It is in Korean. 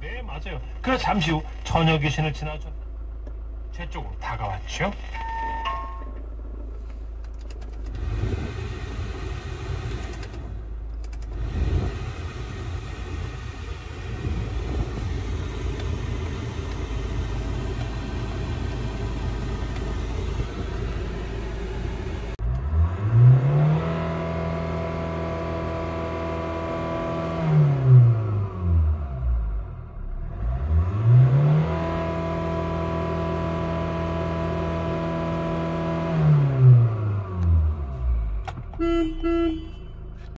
네, 맞아요. 그래서 잠시 후 처녀 귀신을 지나쳐 제 쪽으로 다가왔죠.